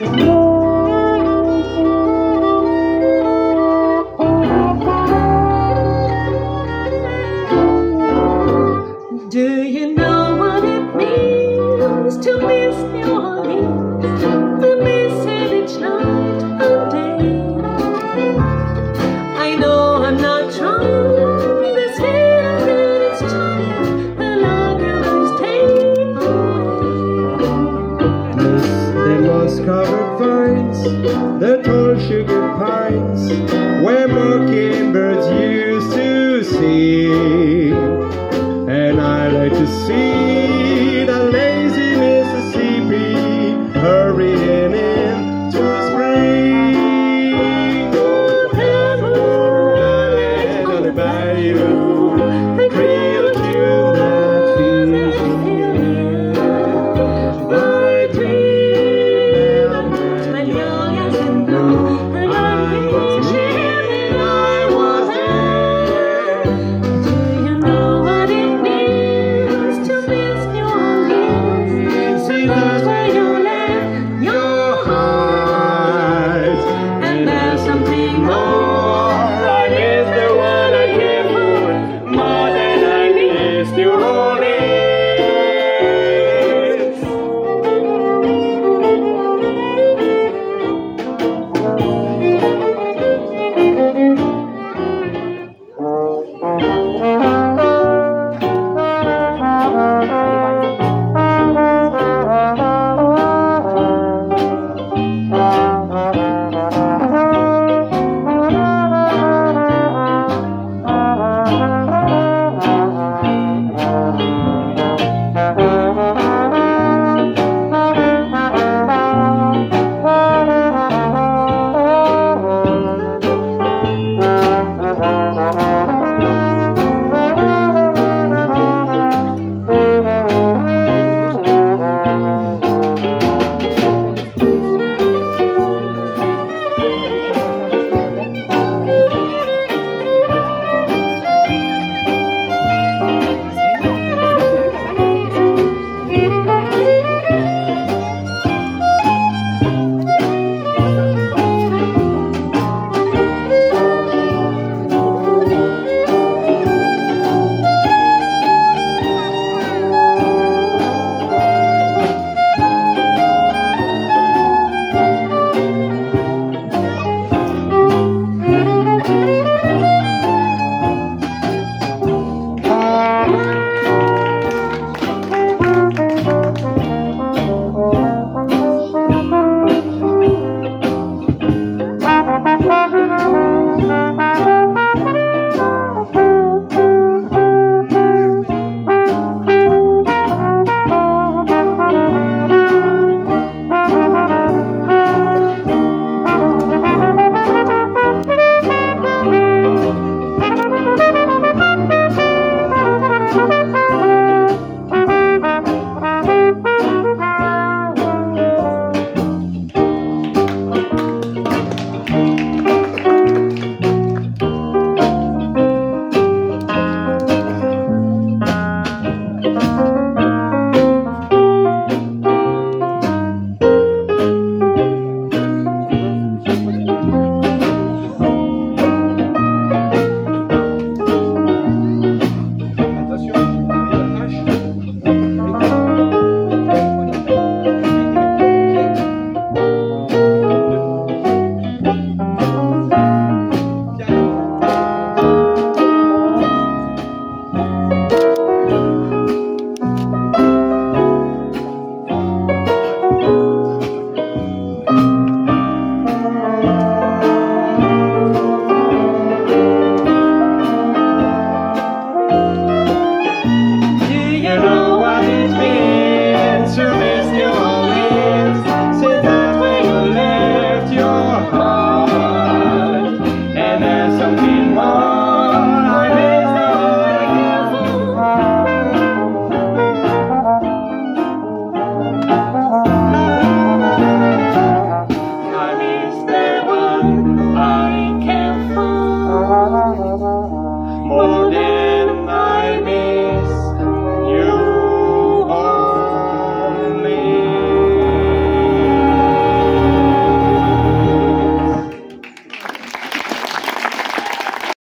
うん。